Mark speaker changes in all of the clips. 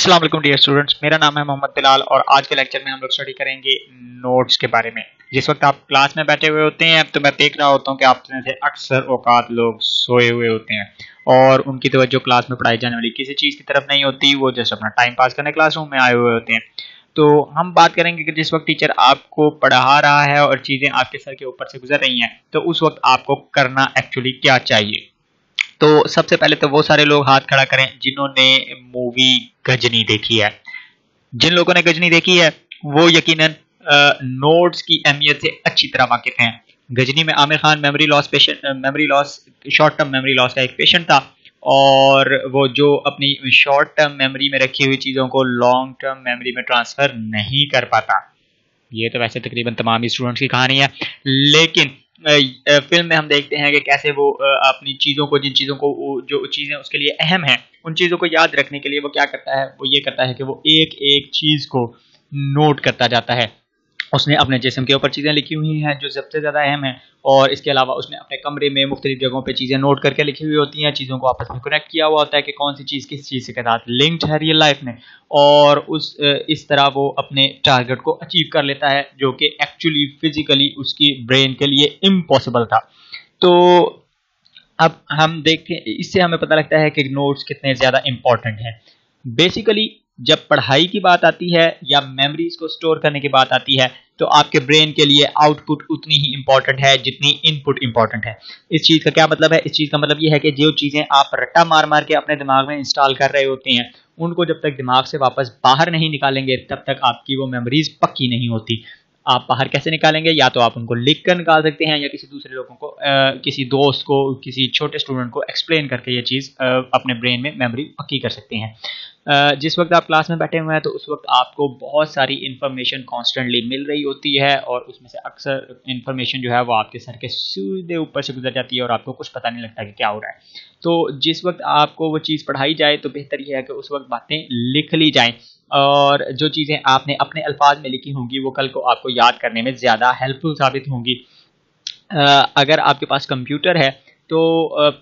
Speaker 1: अस्सलाम वालेकुम dear students मेरा नाम है मोहम्मद बिलाल और आज के लेक्चर में हम लोग स्टडी करेंगे नोट्स के बारे में। जिस वक्त आप क्लास में बैठे हुए होते हैं तो मैं देख रहा होता हूँ कि आप में से अक्सर औकात लोग सोए हुए होते हैं। और उनकी तवज्जो क्लास में पढ़ाई जाने वाली किसी चीज़ की तरफ़ नहीं होती, वो जस्ट अपना टाइम पास करने क्लासरूम में आए हुए होते हैं। तो हम बात करेंगे कि जिस वक्त टीचर आपको पढ़ा रहा है और चीज़ें आपके सर के ऊपर से गुजर रही हैं तो उस वक्त आपको करना एक्चुअली क्या चाहिए? तो सबसे पहले तो वो सारे लोग हाथ खड़ा करें जिन्होंने मूवी गजनी देखी है। जिन लोगों ने गजनी देखी है, वो यकीनन नोट्स की अहमियत से अच्छी तरह वाकिफ हैं। गजनी में Aamir Khan memory loss patient memory loss short term memory loss का एक पेशेंट था और वो जो अपनी शॉर्ट टर्म मेमोरी में रखी हुई चीज़ों को लॉन्ग टर्म मेमोरी में ट्रांसफ़र नहीं कर पाता। ये तो वैसे तकरीबन तमाम स्टूडेंट्स की कहानी है। लेकिन फ़िल्म में हम देखते हैं कि कैसे वो अपनी चीज़ों को, जिन चीज़ों को जो चीज़ें उसके लिए अहम हैं, उन चीज़ों को याद रखने के लिए वो क्या करता है? वो ये करता है कि वो एक एक चीज़ को नोट करता जाता है। उसने अपने जिसम के ऊपर चीज़ें लिखी हुई हैं जो सबसे ज़्यादा अहम है और इसके अलावा उसने अपने कमरे में मुख्तलिफ़ जगहों पर चीज़ें नोट करके लिखी हुई होती हैं, चीज़ों को आपस में कनेक्ट किया हुआ होता है कि कौन सी चीज़ किस चीज़ के साथ लिंक्ड है रियल लाइफ में और उस इस तरह वो अपने टारगेट को अचीव कर लेता है जो कि एक्चुअली फिजिकली उसकी ब्रेन के लिए इम्पॉसिबल था। तो अब हम देखें, इससे हमें पता लगता है कि नोट्स कितने ज़्यादा इंपॉर्टेंट हैं। बेसिकली जब पढ़ाई की बात आती है या मेमोरीज को स्टोर करने की बात आती है तो आपके ब्रेन के लिए आउटपुट उतनी ही इंपॉर्टेंट है जितनी इनपुट इंपॉर्टेंट है। इस चीज़ का क्या मतलब है? इस चीज़ का मतलब ये है कि जो चीज़ें आप रट्टा मार मार के अपने दिमाग में इंस्टॉल कर रहे होते हैं, उनको जब तक दिमाग से वापस बाहर नहीं निकालेंगे, तब तक आपकी वो मेमोरीज पक्की नहीं होती। आप बाहर कैसे निकालेंगे? या तो आप उनको लिख कर निकाल सकते हैं या किसी दूसरे लोगों को आ, किसी दोस्त को किसी छोटे स्टूडेंट को एक्सप्लेन करके ये चीज़ अपने ब्रेन में मेमोरी पक्की कर सकते हैं। जिस वक्त आप क्लास में बैठे हुए हैं तो उस वक्त आपको बहुत सारी इन्फॉर्मेशन कॉन्स्टेंटली मिल रही होती है और उसमें से अक्सर इन्फॉर्मेशन जो है वो आपके सर के सीधे ऊपर से गुजर जाती है और आपको कुछ पता नहीं लगता कि क्या हो रहा है। तो जिस वक्त आपको वो चीज़ पढ़ाई जाए तो बेहतर यह है कि उस वक्त बातें लिख ली जाएँ। और जो चीज़ें आपने अपने अल्फाज में लिखी होंगी, वो कल को आपको याद करने में ज़्यादा हेल्पफुल साबित होंगी। अगर आपके पास कंप्यूटर है तो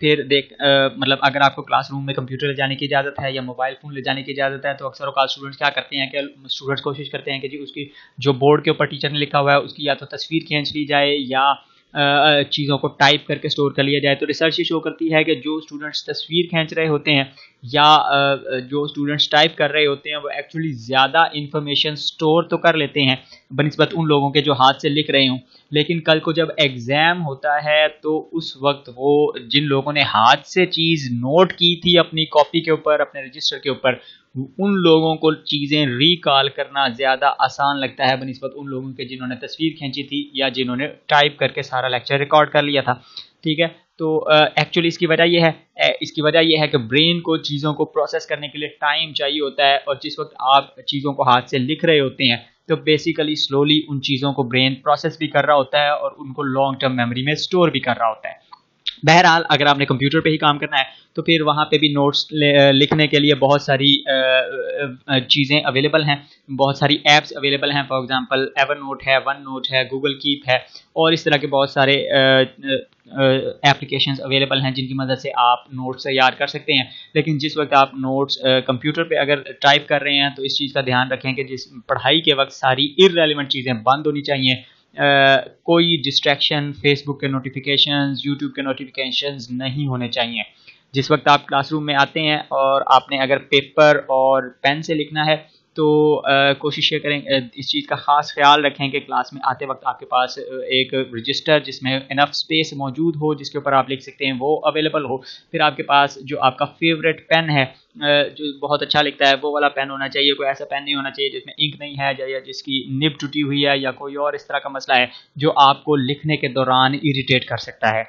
Speaker 1: फिर देख मतलब अगर आपको क्लासरूम में कंप्यूटर ले जाने की इजाज़त है या मोबाइल फ़ोन ले जाने की इजाज़त है तो अक्सर अवकाश स्टूडेंट्स क्या करते हैं कि स्टूडेंट्स कोशिश करते हैं कि जी उसकी जो बोर्ड के ऊपर टीचर ने लिखा हुआ है, उसकी या तो तस्वीर खींच ली जाए या चीज़ों को टाइप करके स्टोर कर लिया जाए। तो रिसर्च ये शो करती है कि जो स्टूडेंट्स तस्वीर खींच रहे होते हैं या जो स्टूडेंट्स टाइप कर रहे होते हैं, वो एक्चुअली ज़्यादा इन्फॉर्मेशन स्टोर तो कर लेते हैं, बनस्बत उन लोगों के जो हाथ से लिख रहे हों। लेकिन कल को जब एग्ज़ाम होता है तो उस वक्त वो, जिन लोगों ने हाथ से चीज़ नोट की थी अपनी कॉपी के ऊपर, अपने रजिस्टर के ऊपर उन लोगों को चीज़ें रिकॉल करना ज़्यादा आसान लगता है बनस्बत उन लोगों के जिन्होंने तस्वीर खींची थी या जिन्होंने टाइप करके सारा लेक्चर रिकॉर्ड कर लिया था। ठीक है? तो एक्चुअली इसकी वजह यह है इसकी वजह यह है कि ब्रेन को चीज़ों को प्रोसेस करने के लिए टाइम चाहिए होता है और जिस वक्त आप चीज़ों को हाथ से लिख रहे होते हैं तो बेसिकली स्लोली उन चीज़ों को ब्रेन प्रोसेस भी कर रहा होता है और उनको लॉन्ग टर्म मेमोरी में स्टोर भी कर रहा होता है। बहरहाल, अगर आपने कंप्यूटर पे ही काम करना है तो फिर वहाँ पे भी नोट्स लिखने के लिए बहुत सारी चीज़ें अवेलेबल हैं। बहुत सारी एप्स अवेलेबल हैं फॉर एग्जांपल एवर नोट है वन नोट है गूगल कीप है, और इस तरह के बहुत सारे एप्लीकेशन अवेलेबल हैं, जिनकी मदद से आप नोट्स तैयार कर सकते हैं। लेकिन जिस वक्त आप नोट्स कंप्यूटर पे अगर टाइप कर रहे हैं तो इस चीज़ का ध्यान रखें कि जिस पढ़ाई के वक्त सारी इरेलीवेंट चीज़ें बंद होनी चाहिए। कोई डिस्ट्रैक्शन फेसबुक के नोटिफिकेशन यूट्यूब के नोटिफिकेशन नहीं होने चाहिए। जिस वक्त आप क्लासरूम में आते हैं और आपने अगर पेपर और पेन से लिखना है तो कोशिश ये करें इस चीज़ का ख़ास ख्याल रखें कि क्लास में आते वक्त आपके पास एक रजिस्टर जिसमें इनफ स्पेस मौजूद हो, जिसके ऊपर आप लिख सकते हैं, वो अवेलेबल हो। फिर आपके पास जो आपका फेवरेट पेन है जो बहुत अच्छा लिखता है, वो वाला पेन होना चाहिए। कोई ऐसा पेन नहीं होना चाहिए जिसमें इंक नहीं है, या जिसकी निब टूटी हुई है, या कोई और इस तरह का मसला है, जो आपको लिखने के दौरान इरीटेट कर सकता है।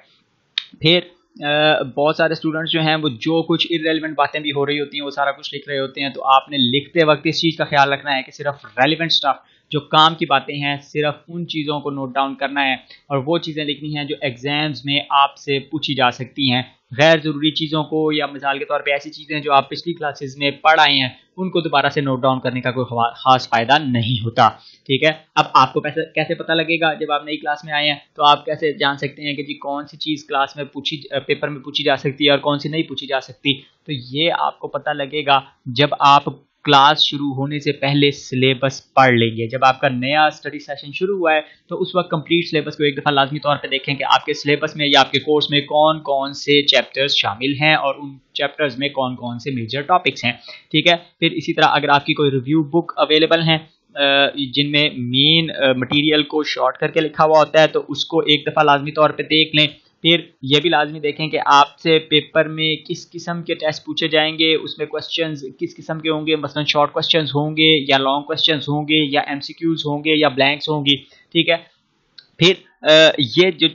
Speaker 1: फिर बहुत सारे स्टूडेंट्स जो हैं, वो जो कुछ इरेलीवेंट बातें भी हो रही होती हैं, वो सारा कुछ लिख रहे होते हैं तो आपने लिखते वक्त इस चीज़ का ख्याल रखना है कि सिर्फ़ रेलिवेंट स्टाफ जो काम की बातें हैं, सिर्फ़ उन चीज़ों को नोट डाउन करना है और वो चीज़ें लिखनी हैं जो एग्ज़ाम्स में आपसे पूछी जा सकती हैं। गैर ज़रूरी चीज़ों को या मिसाल के तौर पे ऐसी चीज़ें जो आप पिछली क्लासेस में पढ़ आए हैं, उनको दोबारा से नोट डाउन करने का कोई खास फ़ायदा नहीं होता। ठीक है? अब आपको कैसे कैसे पता लगेगा जब आप नई क्लास में आए हैं? तो आप कैसे जान सकते हैं कि जी कौन सी चीज़ क्लास में पूछी पेपर में पूछी जा सकती है और कौन सी नहीं पूछी जा सकती? तो ये आपको पता लगेगा जब आप क्लास शुरू होने से पहले सिलेबस पढ़ लेंगे। जब आपका नया स्टडी सेशन शुरू हुआ है तो उस वक्त कंप्लीट सिलेबस को एक दफ़ा लाजमी तौर पे देखें कि आपके सिलेबस में या आपके कोर्स में कौन कौन से चैप्टर्स शामिल हैं और उन चैप्टर्स में कौन कौन से मेजर टॉपिक्स हैं। ठीक है? फिर इसी तरह अगर आपकी कोई रिव्यू बुक अवेलेबल हैं जिनमें मेन मटेरियल को शॉर्ट करके लिखा हुआ होता है तो उसको एक दफ़ा लाजमी तौर पर देख लें। फिर ये भी लाजमी देखें कि आपसे पेपर में किस किस्म के टेस्ट पूछे जाएँगे, उसमें क्वेश्चन किस किस्म के होंगे, मसलन शॉर्ट क्वेश्चन होंगे या लॉन्ग क्वेश्चन होंगे या एमसीक्यूज होंगे या ब्लैंक्स होंगी, ठीक है? फिर ये जो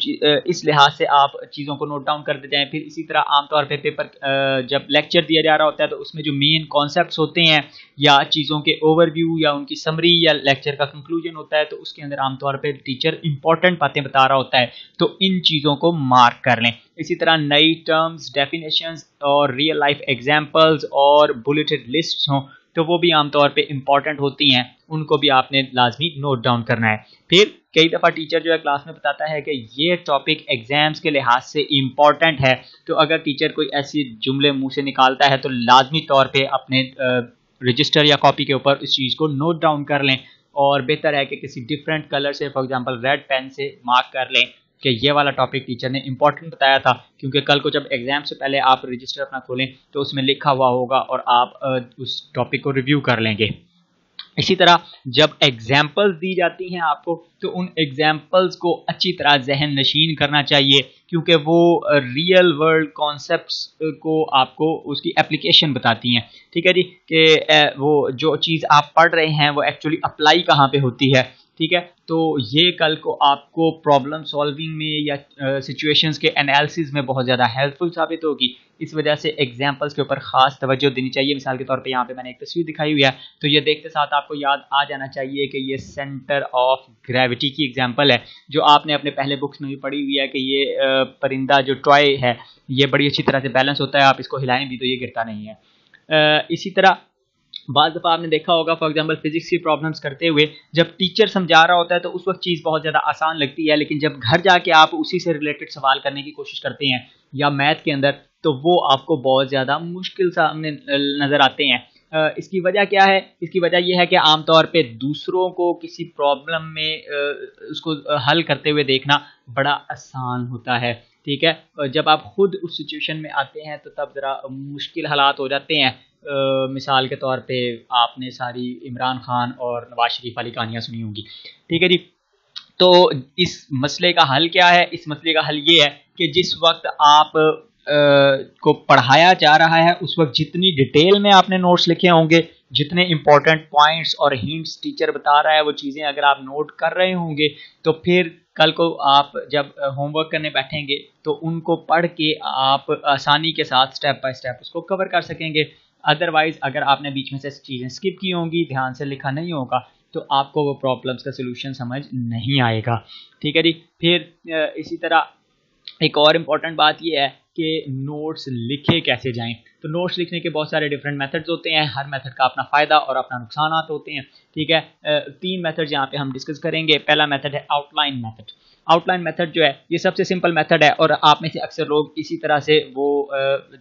Speaker 1: इस लिहाज से आप चीज़ों को नोट डाउन करते जाएँ फिर इसी तरह आमतौर पे पेपर जब लेक्चर दिया जा रहा होता है तो उसमें जो मेन कॉन्सेप्ट्स होते हैं, या चीज़ों के ओवरव्यू या उनकी समरी या लेक्चर का कंक्लूजन होता है तो उसके अंदर आमतौर पे टीचर इंपॉर्टेंट बातें बता रहा होता है। तो इन चीज़ों को मार्क कर लें। इसी तरह नई टर्म्स डेफिनेशंस और रियल लाइफ एग्जाम्पल्स और बुलेटेड लिस्ट हों तो वो भी आमतौर पे इंपॉर्टेंट होती हैं, उनको भी आपने लाजमी नोट डाउन करना है। फिर कई दफ़ा टीचर जो है क्लास में बताता है कि ये टॉपिक एग्ज़ाम्स के लिहाज से इंपॉर्टेंट है। तो अगर टीचर कोई ऐसी जुमले मुँह से निकालता है तो लाजमी तौर पे अपने रजिस्टर या कॉपी के ऊपर इस चीज़ को नोट डाउन कर लें और बेहतर है कि किसी डिफरेंट कलर से फॉर एग्ज़ाम्पल रेड पेन से मार्क कर लें। कि ये वाला टॉपिक टीचर ने इंपॉर्टेंट बताया था, क्योंकि कल को जब एग्ज़ाम से पहले आप रजिस्टर अपना खोलें तो उसमें लिखा हुआ होगा और आप उस टॉपिक को रिव्यू कर लेंगे। इसी तरह जब एग्जाम्पल्स दी जाती हैं आपको तो उन एग्जाम्पल्स को अच्छी तरह जहन नशीन करना चाहिए, क्योंकि वो रियल वर्ल्ड कॉन्सेप्ट्स को आपको उसकी एप्लीकेशन बताती हैं। ठीक है जी? कि वो जो चीज़ आप पढ़ रहे हैं, वो एक्चुअली अप्लाई कहाँ पे होती है? ठीक है? तो ये कल को आपको प्रॉब्लम सॉल्विंग में या सिचुएशंस के एनालिसिस में बहुत ज़्यादा हेल्पफुल साबित होगी। इस वजह से एग्जांपल्स के ऊपर ख़ास तवज्जो देनी चाहिए। मिसाल के तौर पे यहाँ पे मैंने एक तस्वीर दिखाई हुई है। तो ये देखते साथ आपको याद आ जाना चाहिए कि ये सेंटर ऑफ़ ग्रेविटी की एग्ज़ाम्पल है, जो आपने अपने पहले बुक्स में भी पढ़ी हुई है कि ये परिंदा जो टॉय है, ये बड़ी अच्छी तरह से बैलेंस होता है। आप इसको हिलाएँ भी तो ये गिरता नहीं है। इसी तरह बाज़ दफ़ा आपने देखा होगा फॉर एग्जांपल फिजिक्स की प्रॉब्लम्स करते हुए, जब टीचर समझा रहा होता है तो उस वक्त चीज़ बहुत ज़्यादा आसान लगती है, लेकिन जब घर जाके आप उसी से रिलेटेड सवाल करने की कोशिश करते हैं, या मैथ के अंदर तो वो आपको बहुत ज़्यादा मुश्किल सामने नज़र आते हैं। इसकी वजह क्या है? इसकी वजह यह है कि आमतौर पे दूसरों को किसी प्रॉब्लम में उसको हल करते हुए देखना बड़ा आसान होता है, ठीक है? जब आप खुद उस सिचुएशन में आते हैं तो तब ज़रा मुश्किल हालात हो जाते हैं। मिसाल के तौर पे आपने सारी इमरान खान और नवाज़ शरीफ वाली कहानियाँ सुनी होंगी। ठीक है जी? तो इस मसले का हल क्या है? इस मसले का हल ये है कि जिस वक्त आप को पढ़ाया जा रहा है, उस वक्त जितनी डिटेल में आपने नोट्स लिखे होंगे, जितने इंपॉर्टेंट पॉइंट्स और हिंट्स टीचर बता रहा है, वो चीज़ें अगर आप नोट कर रहे होंगे तो फिर कल को आप जब होमवर्क करने बैठेंगे तो उनको पढ़ के आप आसानी के साथ स्टेप बाय स्टेप उसको कवर कर सकेंगे। अदरवाइज़ अगर आपने बीच में से चीज़ें स्किप की होंगी, ध्यान से लिखा नहीं होगा तो आपको वो प्रॉब्लम्स का सोल्यूशन समझ नहीं आएगा। ठीक है जी? फिर इसी तरह एक और इंपॉर्टेंट बात यह है कि नोट्स लिखे कैसे जाएँ। तो नोट्स लिखने के बहुत सारे डिफरेंट मेथड्स होते हैं। हर मेथड का अपना फ़ायदा और अपना नुकसान होते हैं। ठीक है? तीन मेथड यहाँ पे हम डिस्कस करेंगे। पहला मेथड है आउटलाइन मेथड आउटलाइन मेथड जो है, ये सबसे सिंपल मेथड है और आप में से अक्सर लोग इसी तरह से वो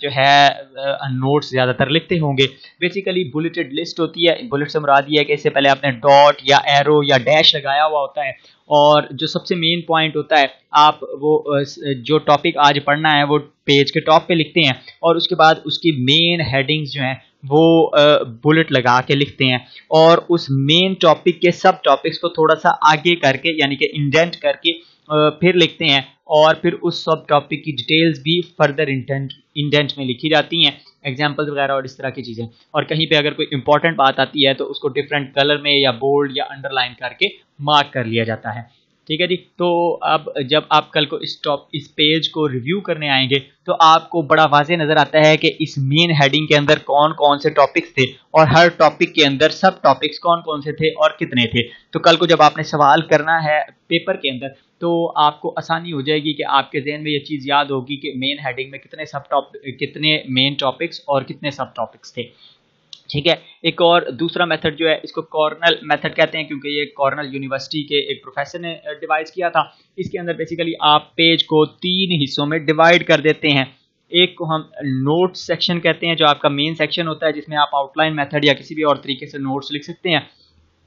Speaker 1: जो है नोट्स ज़्यादातर लिखते होंगे। बेसिकली बुलेटेड लिस्ट होती है बुलेट से मुराद ये है कि इससे पहले आपने डॉट या एरो या डैश लगाया हुआ होता है और जो सबसे मेन पॉइंट होता है, आप वो जो टॉपिक आज पढ़ना है, वो पेज के टॉप पे लिखते हैं और उसके बाद उसकी मेन हेडिंग्स जो हैं, वो बुलेट लगा के लिखते हैं और उस मेन टॉपिक के सब टॉपिक्स को थोड़ा सा आगे करके, यानी कि इंडेंट करके फिर लिखते हैं और फिर उस सब टॉपिक की डिटेल्स भी फर्दर इंटेंट इंटेंट में लिखी जाती हैं एग्जाम्पल्स वगैरह और इस तरह की चीज़ें। और कहीं पे अगर कोई इंपॉर्टेंट बात आती है तो उसको डिफरेंट कलर में या बोल्ड या अंडरलाइन करके मार्क कर लिया जाता है। ठीक है जी? तो अब जब आप कल को इस टॉप इस पेज को रिव्यू करने आएँगे तो आपको बड़ा वाजे नज़र आता है कि इस मेन हेडिंग के अंदर कौन कौन से टॉपिक्स थे और हर टॉपिक के अंदर सब टॉपिक्स कौन कौन से थे और कितने थे। तो कल को जब आपने सवाल करना है पेपर के अंदर तो आपको आसानी हो जाएगी कि आपके जहन में ये चीज़ याद होगी कि मेन हेडिंग में कितने सब टॉप कितने मेन टॉपिक्स और कितने सब टॉपिक्स थे। ठीक है? एक और दूसरा मेथड जो है, इसको कॉर्नल मेथड कहते हैं, क्योंकि ये कॉर्नल यूनिवर्सिटी के एक प्रोफेसर ने डिवाइस किया था। इसके अंदर बेसिकली आप पेज को तीन हिस्सों में डिवाइड कर देते हैं। एक को हम नोट सेक्शन कहते हैं, जो आपका मेन सेक्शन होता है, जिसमें आप आउटलाइन मेथड या किसी भी और तरीके से नोट्स लिख सकते हैं।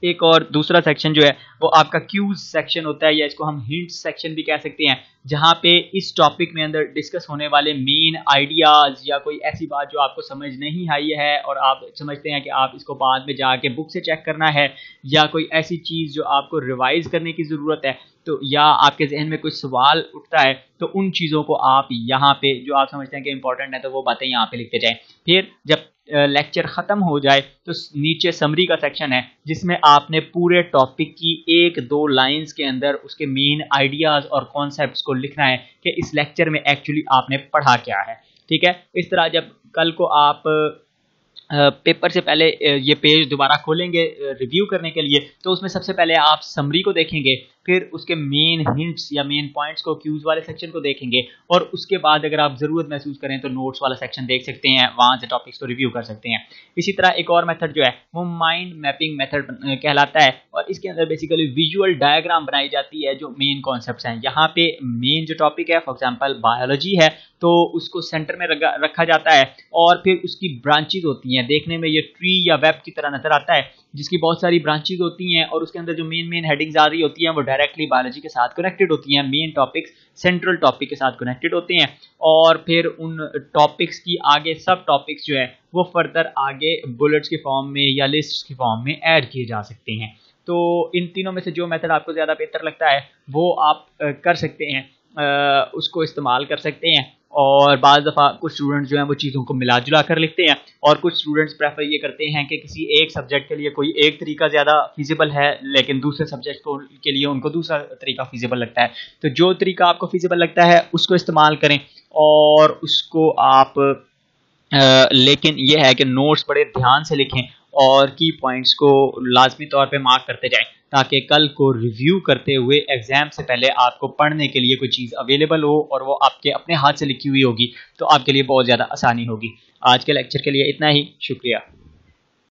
Speaker 1: एक और दूसरा सेक्शन जो है, वो आपका क्यूज सेक्शन होता है, या इसको हम हिंट सेक्शन भी कह सकते हैं, जहाँ पे इस टॉपिक में अंदर डिस्कस होने वाले मेन आइडियाज़ या कोई ऐसी बात जो आपको समझ नहीं आई है, और आप समझते हैं कि आप इसको बाद में जाके बुक से चेक करना है, या कोई ऐसी चीज़ जो आपको रिवाइज करने की ज़रूरत है तो या आपके जहन में कोई सवाल उठता है तो उन चीज़ों को आप यहाँ पे, जो आप समझते हैं कि इंपॉर्टेंट है तो वो बातें यहाँ पे लिखते जाएँ। फिर जब लेक्चर ख़त्म हो जाए तो नीचे समरी का सेक्शन है, जिसमें आपने पूरे टॉपिक की एक, दो लाइंस के अंदर उसके मेन आइडियाज़ और कॉन्सेप्ट को लिखना है कि इस लेक्चर में एक्चुअली आपने पढ़ा क्या है। ठीक है? इस तरह जब कल को आप पेपर से पहले ये पेज दोबारा खोलेंगे रिव्यू करने के लिए तो उसमें सबसे पहले आप समरी को देखेंगे फिर उसके मेन हिंट्स या मेन पॉइंट्स को क्यूज वाले सेक्शन को देखेंगे। और उसके बाद अगर आप ज़रूरत महसूस करें तो नोट्स वाला सेक्शन देख सकते हैं, वहाँ से टॉपिक्स को रिव्यू कर सकते हैं। इसी तरह एक और मेथड जो है, वो माइंड मैपिंग मेथड कहलाता है। और इसके अंदर बेसिकली विजुअल डायग्राम बनाई जाती है, जो मेन कॉन्सेप्ट हैं। यहाँ पे मेन जो टॉपिक है फॉर एग्ज़ाम्पल बायोलॉजी है तो उसको सेंटर में रखा जाता है। और फिर उसकी ब्रांचेज होती हैं। देखने में ये ट्री या वेब की तरह नज़र आता है, जिसकी बहुत सारी ब्रांचेज होती हैं और उसके अंदर जो मेन मेन हेडिंग्स आ रही होती हैं, वो डायरेक्टली बायोलॉजी के साथ कनेक्टेड होती हैं मेन टॉपिक्स सेंट्रल टॉपिक के साथ कनेक्टेड होते हैं। और फिर उन टॉपिक्स की आगे सब टॉपिक्स जो है, वो फर्दर आगे बुलेट्स के फॉर्म में या लिस्ट के फॉर्म में ऐड किए जा सकते हैं। तो इन तीनों में से जो मेथड आपको ज़्यादा बेहतर लगता है, वो आप कर सकते हैं उसको इस्तेमाल कर सकते हैं। और बाद दफ़ा कुछ स्टूडेंट्स जो हैं वो चीज़ों को मिला जुला कर लिखते हैं और कुछ स्टूडेंट्स प्रेफर ये करते हैं कि किसी एक सब्जेक्ट के लिए कोई एक तरीका ज़्यादा फिजिबल है लेकिन दूसरे सब्जेक्ट को के लिए उनको दूसरा तरीका फिजिबल लगता है। तो जो तरीका आपको फिजिबल लगता है उसको इस्तेमाल करें और उसको आप आ, लेकिन यह है कि नोट्स बड़े ध्यान से लिखें और की पॉइंट्स को लाजमी तौर पे मार्क करते जाएँ, ताकि कल को रिव्यू करते हुए एग्ज़ाम से पहले आपको पढ़ने के लिए कोई चीज़ अवेलेबल हो और वो आपके अपने हाथ से लिखी हुई होगी तो आपके लिए बहुत ज़्यादा आसानी होगी। आज के लेक्चर के लिए इतना ही, शुक्रिया।